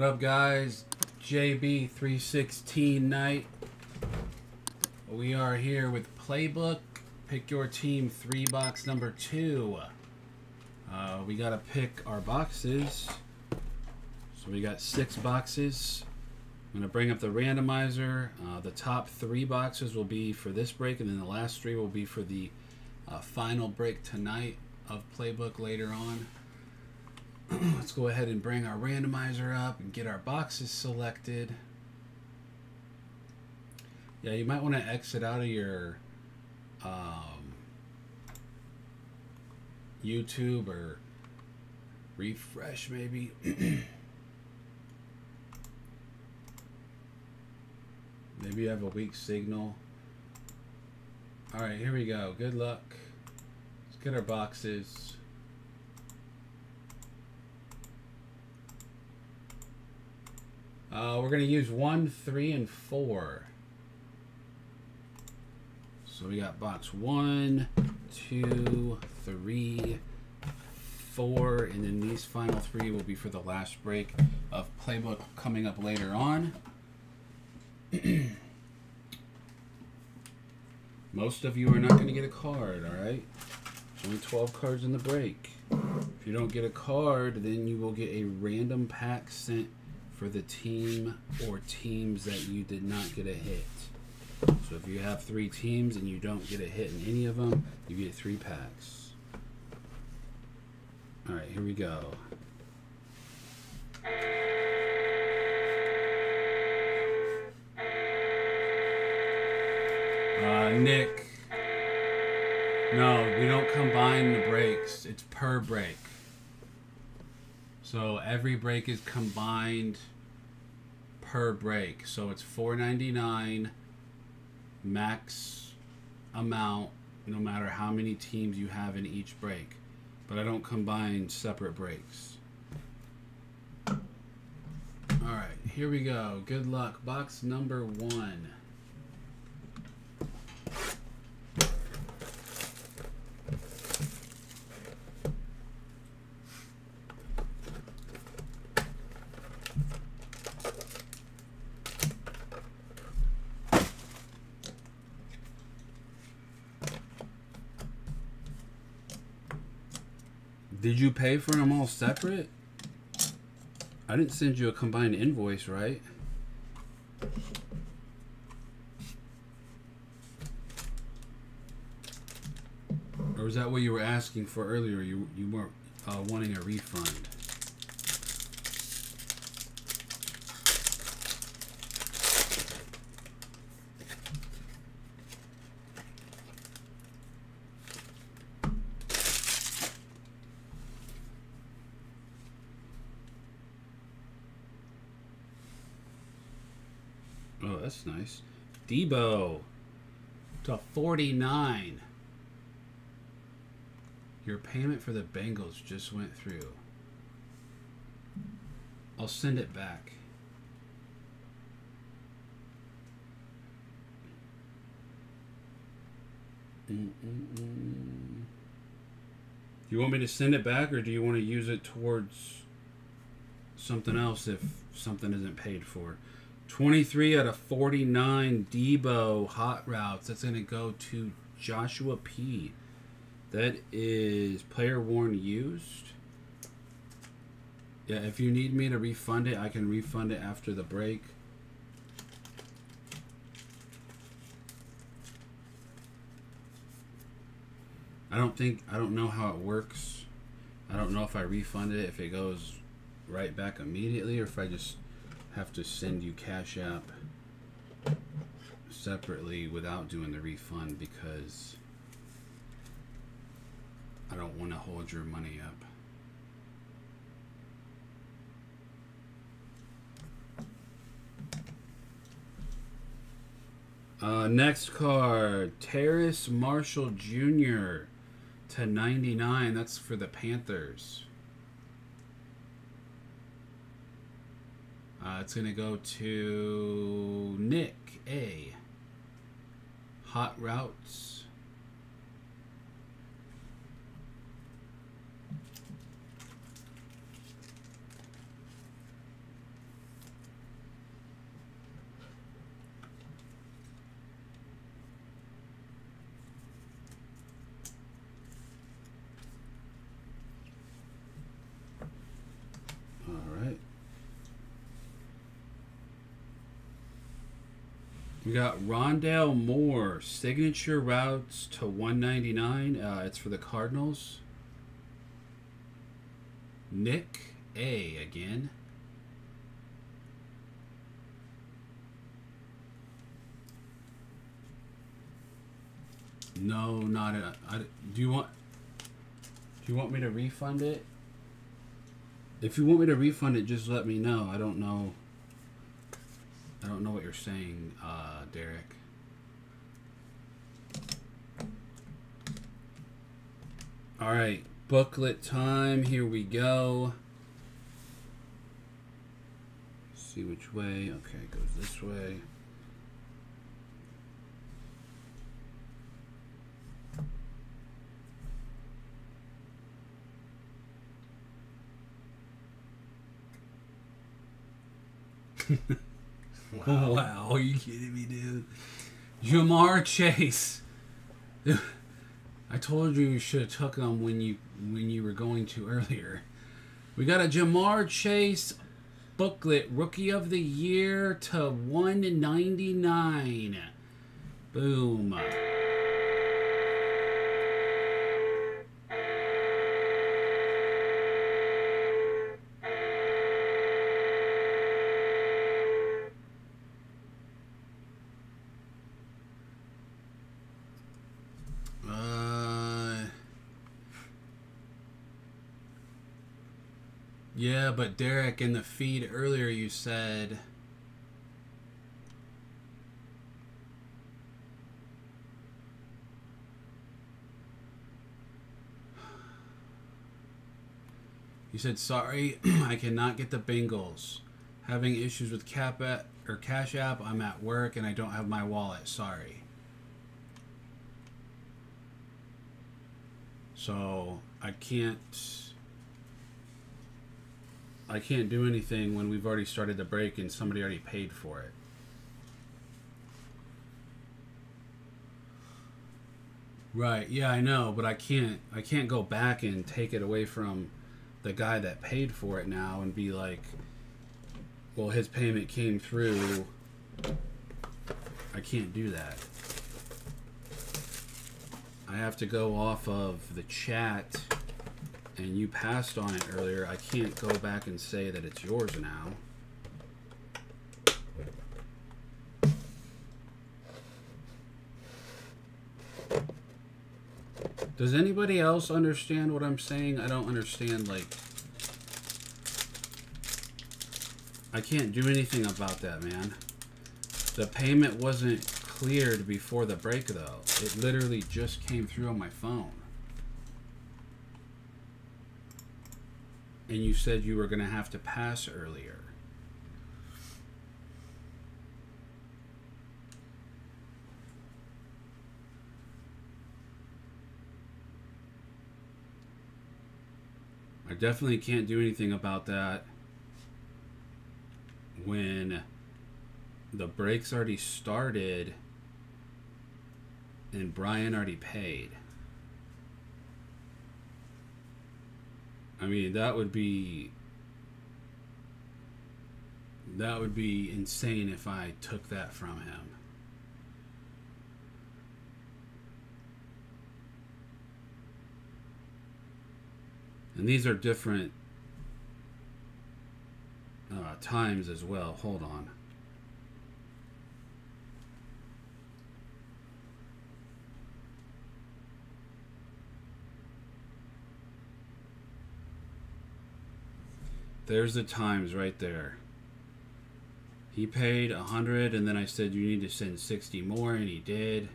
What up, guys? JB316 night. We are here with Playbook. Pick your team three box number two. Uh, we got to pick our boxes. So we got six boxes. I'm going to bring up the randomizer. Uh, the top three boxes will be for this break, and then the last three will be for the uh, final break tonight of Playbook later on. Let's go ahead and bring our randomizer up and get our boxes selected. Yeah, you might want to exit out of your um, YouTube or refresh maybe. maybe you have a weak signal. All right, here we go. Good luck. Let's get our boxes. Uh, we're going to use 1, 3, and 4. So we got box 1, 2, 3, 4, and then these final three will be for the last break of Playbook coming up later on. Most of you are not going to get a card, alright? Only 12 cards in the break. If you don't get a card, then you will get a random pack sent for the team or teams that you did not get a hit. So if you have three teams and you don't get a hit in any of them, you get three packs. All right, here we go. Uh, Nick. No, we don't combine the breaks. It's per break. So every break is combined per break. So it's four ninety nine max amount no matter how many teams you have in each break. But I don't combine separate breaks. Alright, here we go. Good luck. Box number one. Did you pay for them all separate? I didn't send you a combined invoice, right? Or was that what you were asking for earlier? You you weren't uh, wanting a refund. Oh, that's nice. Deebo to 49. Your payment for the Bengals just went through. I'll send it back. Do you want me to send it back or do you want to use it towards something else if something isn't paid for? 23 out of 49 Deebo hot routes. That's going to go to Joshua P. That is player worn used. Yeah, if you need me to refund it, I can refund it after the break. I don't think, I don't know how it works. I don't know if I refund it, if it goes right back immediately, or if I just have to send you Cash App separately without doing the refund because I don't want to hold your money up. Uh, next card, Terrace Marshall Jr. to 99. That's for the Panthers. Uh, it's going to go to Nick A. Hot Routes. We got Rondale Moore, signature routes to 199. Uh, it's for the Cardinals. Nick A again. No, not a. I, do you want? Do you want me to refund it? If you want me to refund it, just let me know. I don't know. I don't know what you're saying, uh, Derek. All right, booklet time. Here we go. see which way. Okay, it goes this way. wow. wow, are you kidding me, dude? Ja'Marr Chase. I told you you should have took him when you when you were going to earlier. We got a Ja'Marr Chase booklet, Rookie of the Year to 199. Boom. Yeah, but Derek, in the feed earlier, you said. You said, sorry, I cannot get the Bengals. Having issues with Cap at, or Cash App, I'm at work and I don't have my wallet. Sorry. So, I can't I can't do anything when we've already started the break and somebody already paid for it. Right. Yeah, I know, but I can't I can't go back and take it away from the guy that paid for it now and be like, well, his payment came through. I can't do that. I have to go off of the chat and you passed on it earlier, I can't go back and say that it's yours now. Does anybody else understand what I'm saying? I don't understand, like... I can't do anything about that, man. The payment wasn't cleared before the break, though. It literally just came through on my phone. And you said you were going to have to pass earlier. I definitely can't do anything about that when the breaks already started and Brian already paid. I mean, that would be that would be insane if I took that from him. And these are different uh, times as well. Hold on. There's the times right there. He paid a hundred, and then I said you need to send sixty more, and he did.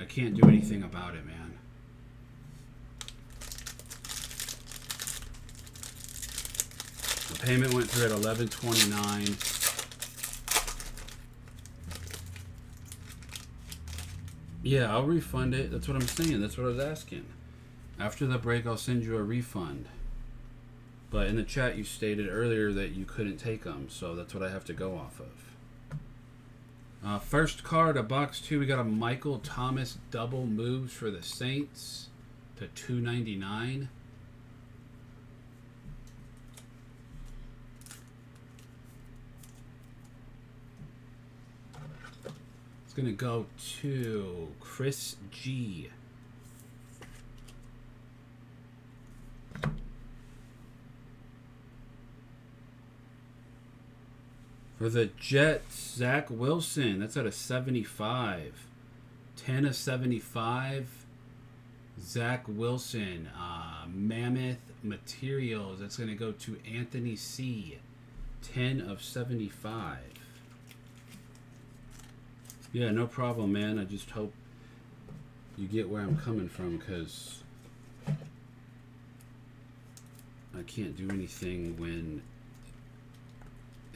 I can't do anything about it, man. The payment went through at eleven twenty nine. Yeah, I'll refund it. That's what I'm saying. That's what I was asking. After the break, I'll send you a refund. But in the chat, you stated earlier that you couldn't take them, so that's what I have to go off of. Uh, first card of box two, we got a Michael Thomas double moves for the Saints to 299. It's going to go to Chris G. For the Jets, Zach Wilson. That's at a 75. 10 of 75. Zach Wilson. Uh, Mammoth Materials. That's going to go to Anthony C. 10 of 75. Yeah, no problem, man. I just hope you get where I'm coming from because I can't do anything when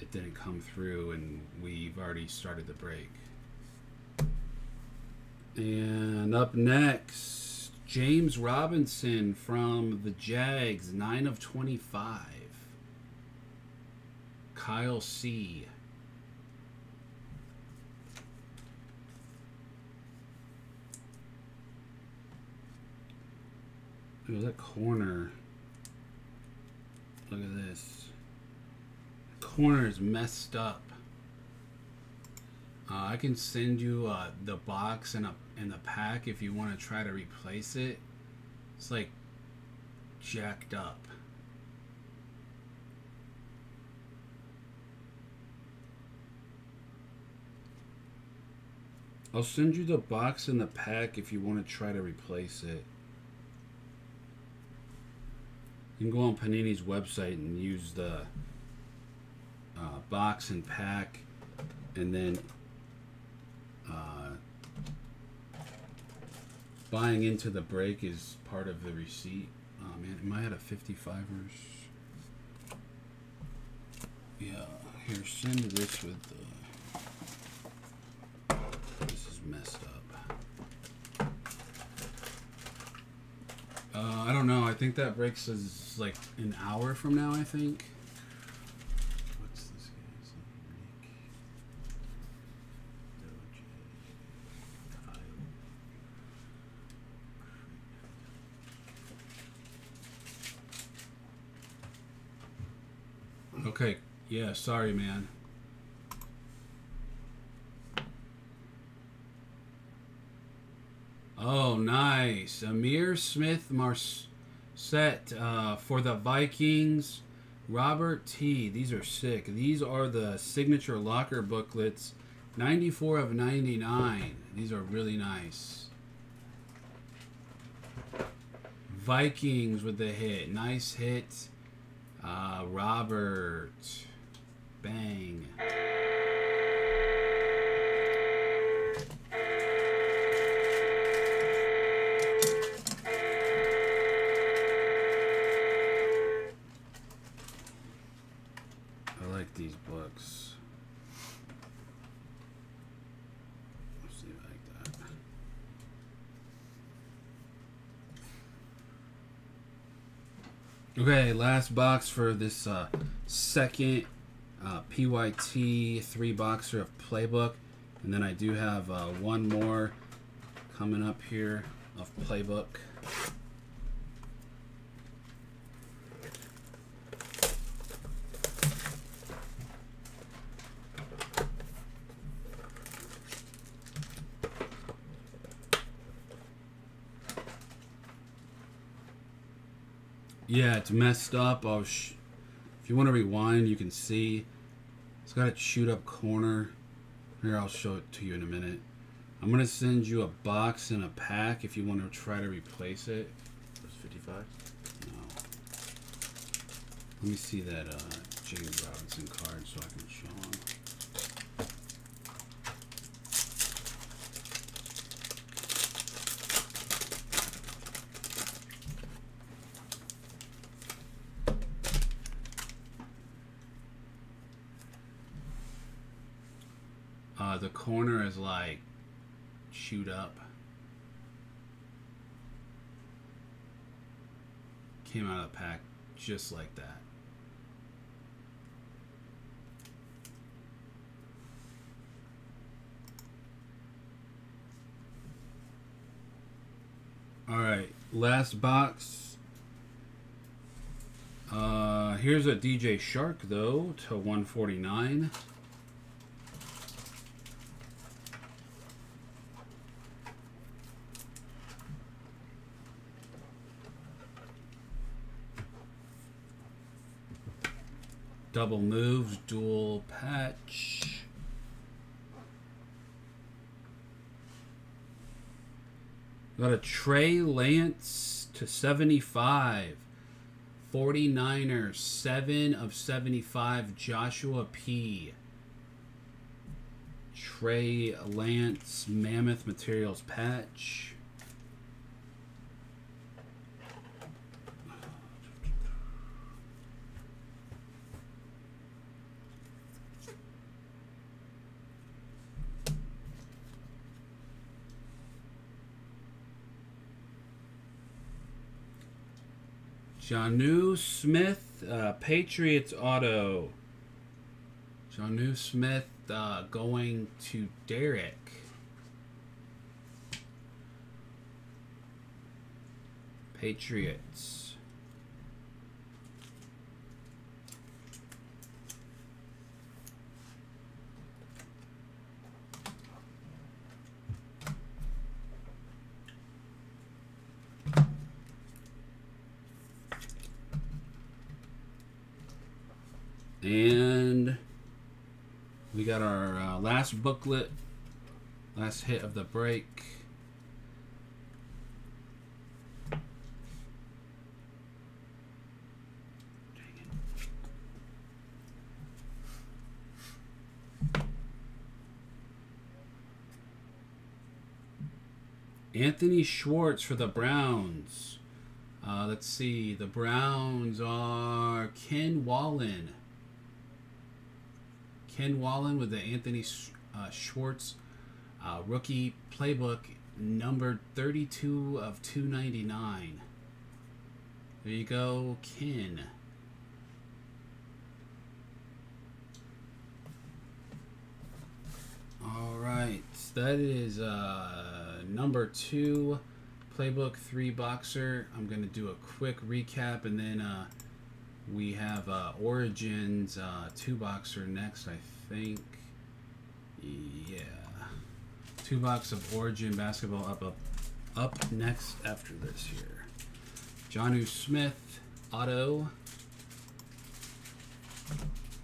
it didn't come through and we've already started the break. And up next, James Robinson from the Jags, 9 of 25. Kyle C. Ooh, that corner. Look at this. Corner is messed up. Uh, I can send you uh, the box and a and the pack if you want to try to replace it. It's like jacked up. I'll send you the box and the pack if you want to try to replace it. You can go on Panini's website and use the box and pack, and then uh, buying into the break is part of the receipt. Oh man, am I at a 55ers? Yeah, here, send this with the. This is messed up. Uh, I don't know. I think that breaks is like an hour from now. I think. What's this guy's name? Nick Doje. Kyle. Okay. Yeah. Sorry, man. Oh, nice. Amir Smith Marset uh, for the Vikings. Robert T. These are sick. These are the signature locker booklets. 94 of 99. These are really nice. Vikings with the hit. Nice hit. Uh, Robert. Bang. I like these books. Let's see if I like that. Okay, last box for this uh, second uh, PYT three boxer of playbook, and then I do have uh, one more coming up here of playbook. Yeah, it's messed up. Sh- if you want to rewind, you can see it's got a chewed up corner. Here, I'll show it to you in a minute. I'm gonna send you a box and a pack if you want to try to replace it. That's 55. No. Let me see that uh, James Robinson card so I can show him. Uh, the corner is like chewed up. Came out of the pack just like that. All right, last box. Uh, here's a DJ Chark though to 149. Double moves, dual patch. Got a Trey Lance to 75. 49ers, 7 of 75. Joshua P. Trey Lance, Mammoth Materials patch. Jonnu Smith, uh, Patriots auto. Jonnu Smith uh, going to Derek. Patriots. And we got our uh, last booklet, last hit of the break. Anthony Schwartz for the Browns. Uh, let's see. The Browns are Ken Wallen. Ken Wallen with the Anthony uh, Schwartz uh, rookie playbook, number 32 of 299. There you go, Ken. All right, that is uh, number two playbook three boxer. I'm gonna do a quick recap and then uh, we have uh, Origins uh, two boxer next, I think. Yeah, two box of Origin basketball up up up next after this here. Jonnu Smith auto,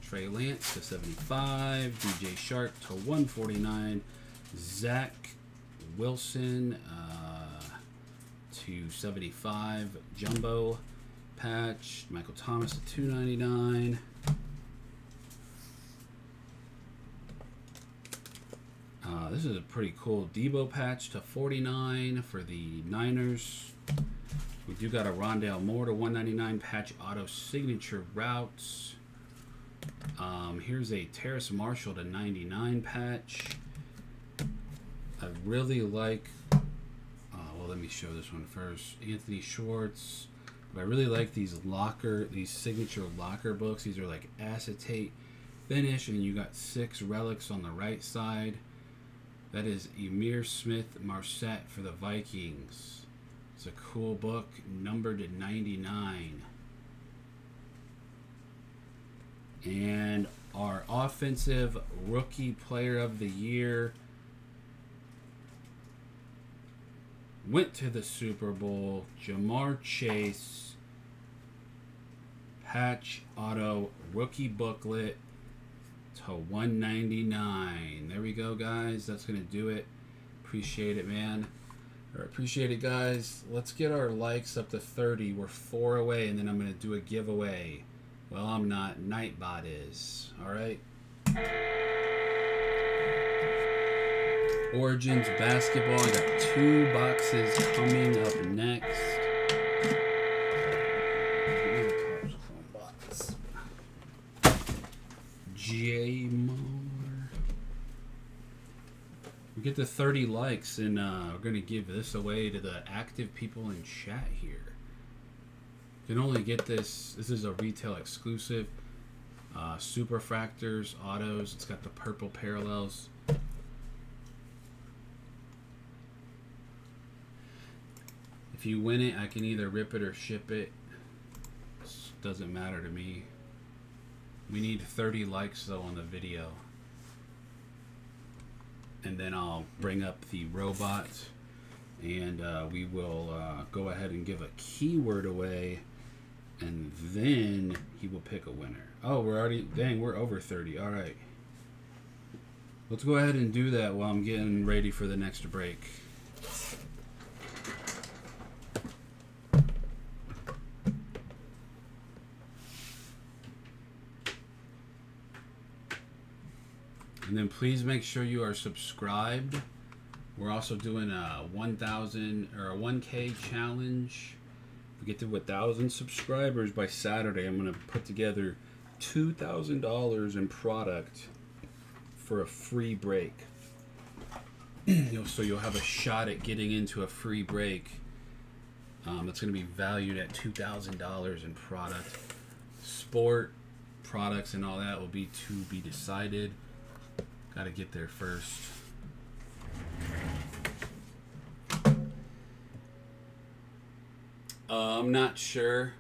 Trey Lance to 75. DJ Chark to 149. Zach Wilson uh, to 75. Jumbo patch. Michael Thomas at 299. Uh, this is a pretty cool Deebo patch to 49 for the Niners. We do got a Rondale Moore to 199 patch auto signature routes. Um, here's a Terrace Marshall to 99 patch. I really like, uh, well, let me show this one first. Anthony Schwartz. I really like these locker, these signature locker books. These are like acetate finish, and you got six relics on the right side. That is Ihmir Smith-Marsette for the Vikings. It's a cool book, numbered to 99. And our offensive rookie player of the year went to the Super Bowl, Ja'Marr Chase. Patch Auto rookie booklet to 199 there we go guys. That's gonna do it. Appreciate it man. I appreciate it guys. Let's get our likes up to 30 we're four away and then I'm gonna do a giveaway. Well I'm not. Nightbot is. All right Origins basketball I got two boxes coming up next J. We get to 30 likes, and uh, we're going to give this away to the active people in chat here. You can only get this. This is a retail exclusive. Uh, Superfractors, autos. It's got the purple parallels. If you win it, I can either rip it or ship it. Doesn't matter to me. We need 30 likes though on the video. And then I'll bring up the robot and uh, we will uh, go ahead and give a keyword away And then he will pick a winner. Oh, we're already, dang, we're over 30. All right. Let's go ahead and do that while I'm getting ready for the next break. And then please make sure you are subscribed. We're also doing a 1,000 or a 1K challenge. If we get to 1,000 subscribers by Saturday, I'm going to put together $2,000 in product for a free break. so you'll have a shot at getting into a free break. Um, that's going to be valued at $2,000 in product. Sport products and all that will be to be decided. Got to get there first. Uh, I'm not sure.